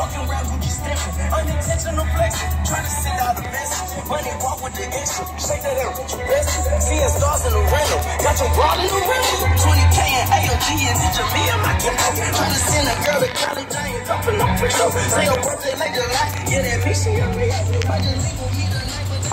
Walking around Gucci stitching, unintentional flexing. Trying to send out a message. Money walk with the extra. Shake that air with your best. Seeing stars in the rental. Got your bra in the rental. 20K and AOG and picture me and my kiddo. Trying to send a girl to college. I ain't the in no show. Say a birthday later night. Yeah, that mission. I just leave with me tonight.